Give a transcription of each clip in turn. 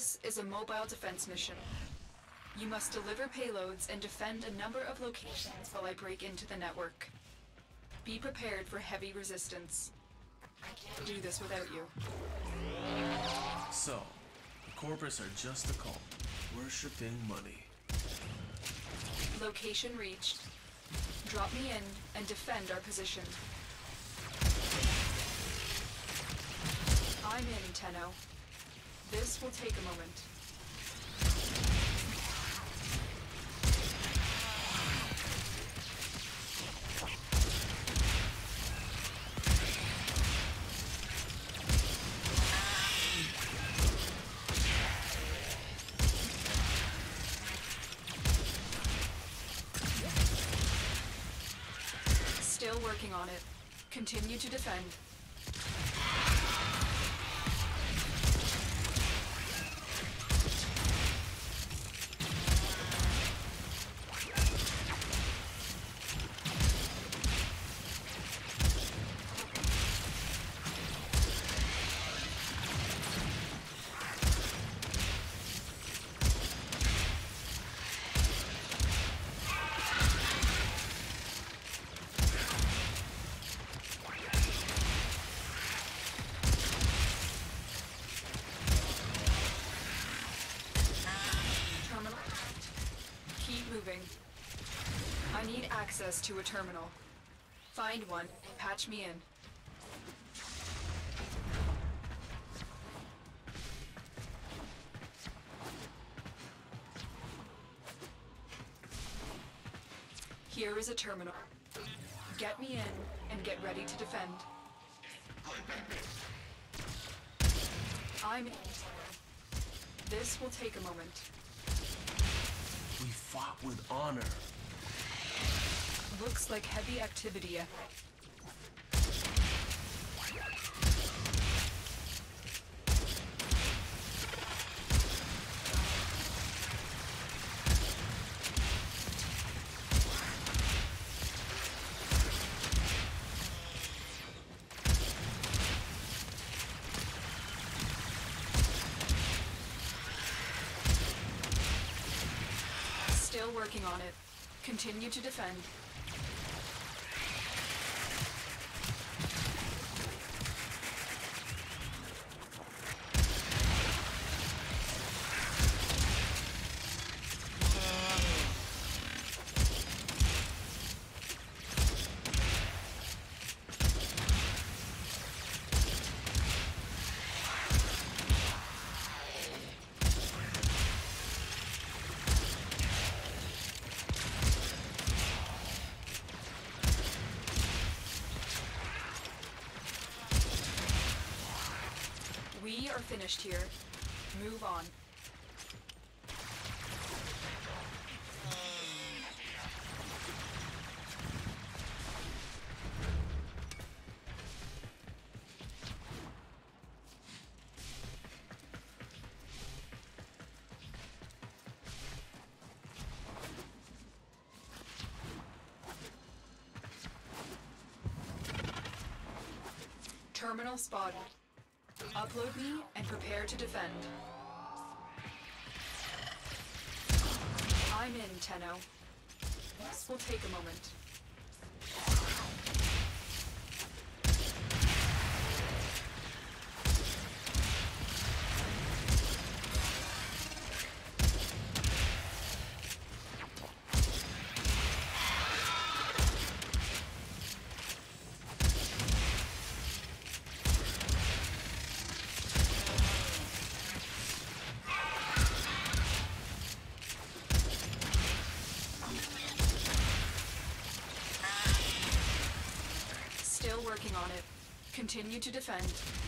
This is a mobile defense mission. You must deliver payloads and defend a number of locations while I break into the network. Be prepared for heavy resistance. I can't do this without you. So, the Corpus are just a cult, worshipping money. Location reached. Drop me in and defend our position. I'm in, Tenno. This will take a moment. Still working on it. Continue to defend. Moving. I need access to a terminal. Find one and patch me in. Here is a terminal. Get me in and get ready to defend. I'm in. This will take a moment. With honor. Looks like heavy activity Still working on it. Continue to defend. We are finished here. Move on. Terminal spotted. Upload me and prepare to defend. I'm in, Tenno. This will take a moment. On it. Continue to defend.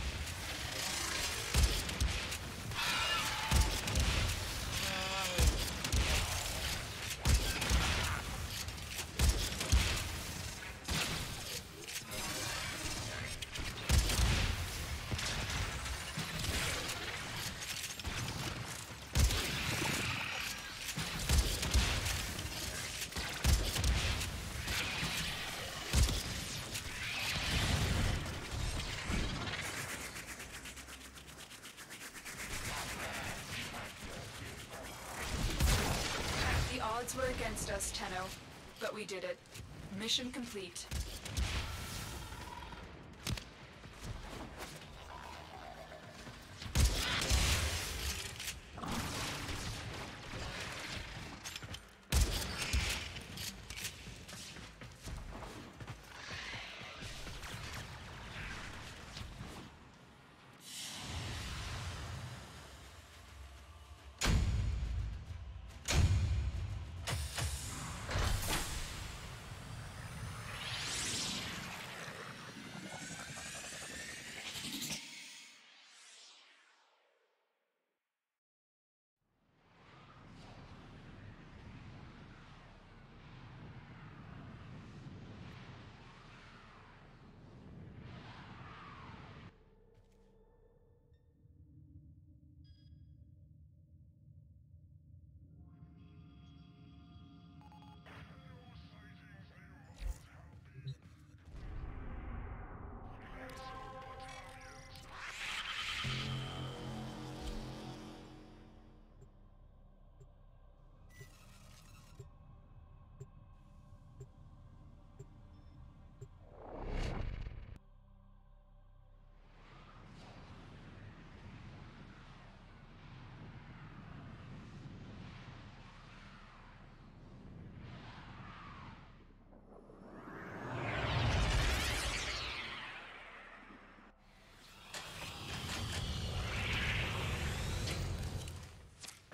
odds were against us, Tenno, but we did it. Mission complete.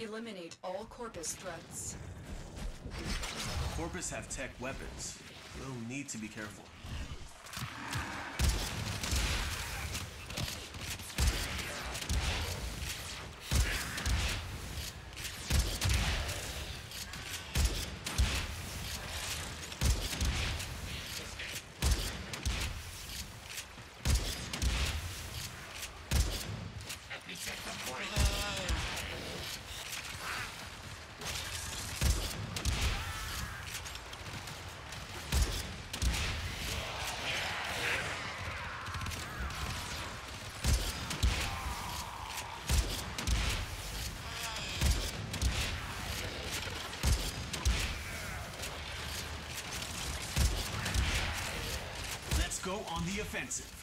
Eliminate all Corpus threats. Corpus have tech weapons. We'll need to be careful. On the offensive.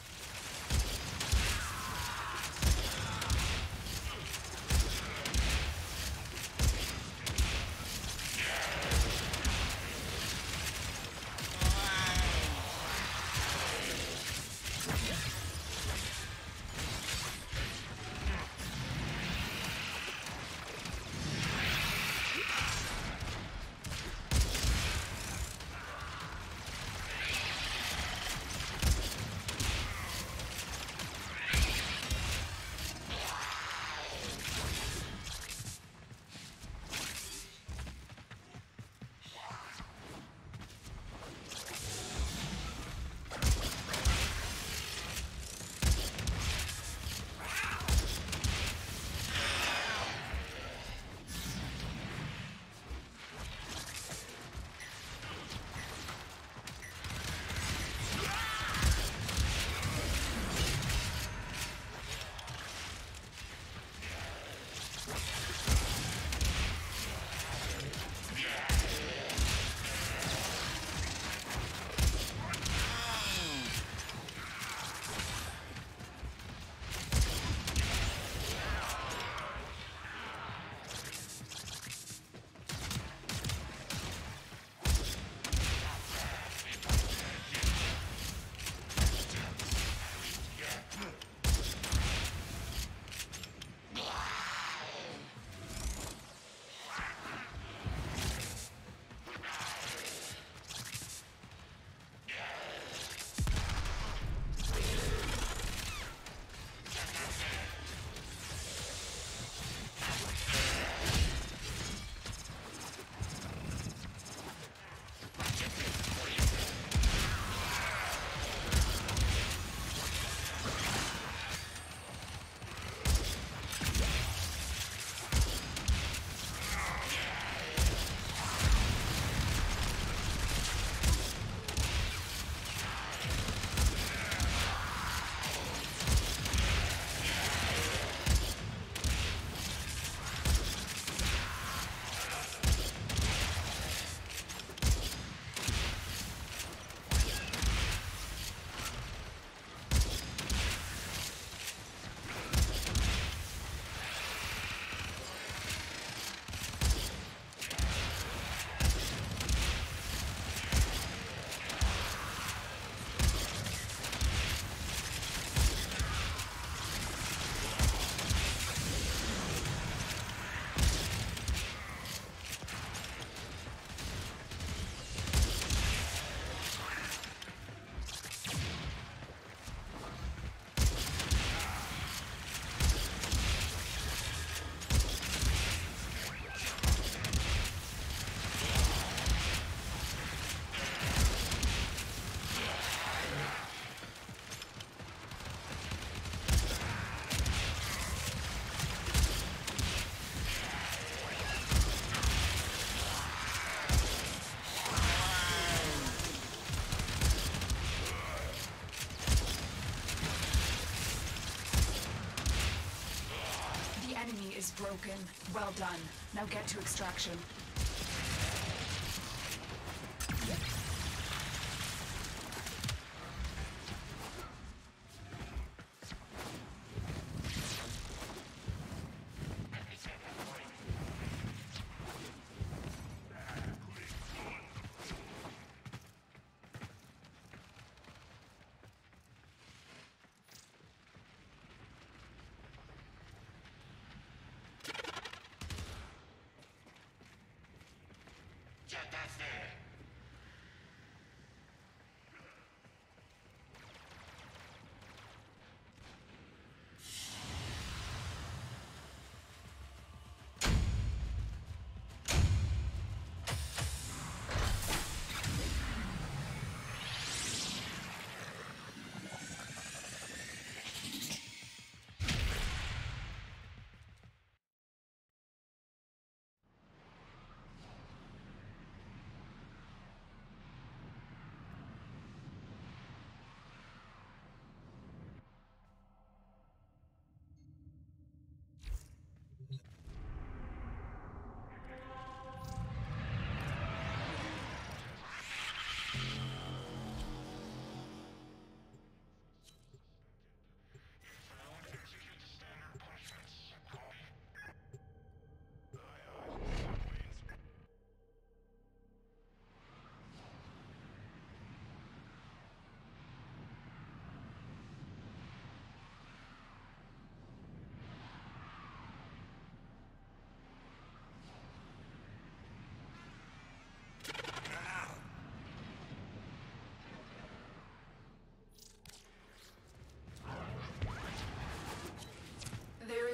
Broken. Well done. Now get to extraction.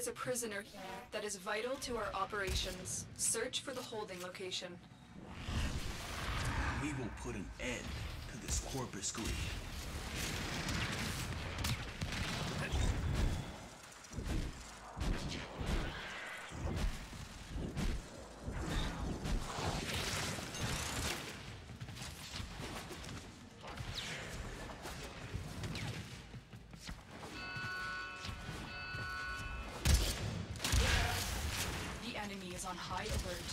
Is a prisoner that is vital to our operations. Search for the holding location. We will put an end to this corpus greed. On high alert.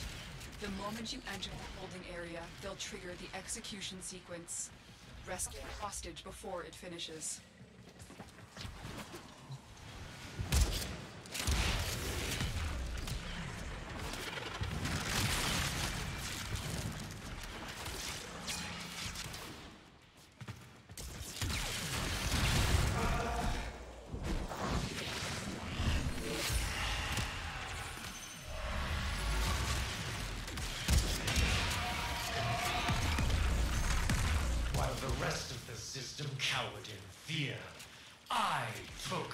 The moment you enter the holding area, they'll trigger the execution sequence. Rescue the hostage before it finishes. Cowered in fear, I took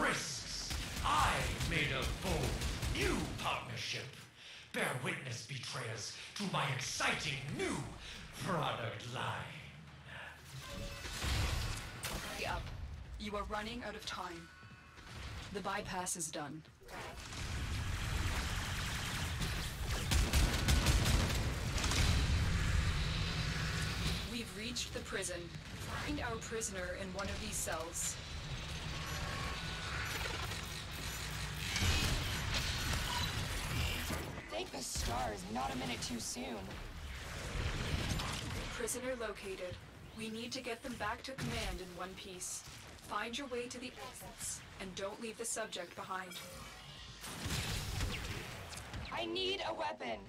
risks. I made a bold new partnership. Bear witness, betrayers, to my exciting new product line. Hurry up. You are running out of time. The bypass is done. We've reached the prison. Find our prisoner in one of these cells. Thank the stars, not a minute too soon. Prisoner located. We need to get them back to command in one piece. Find your way to the exits, and don't leave the subject behind. I need a weapon.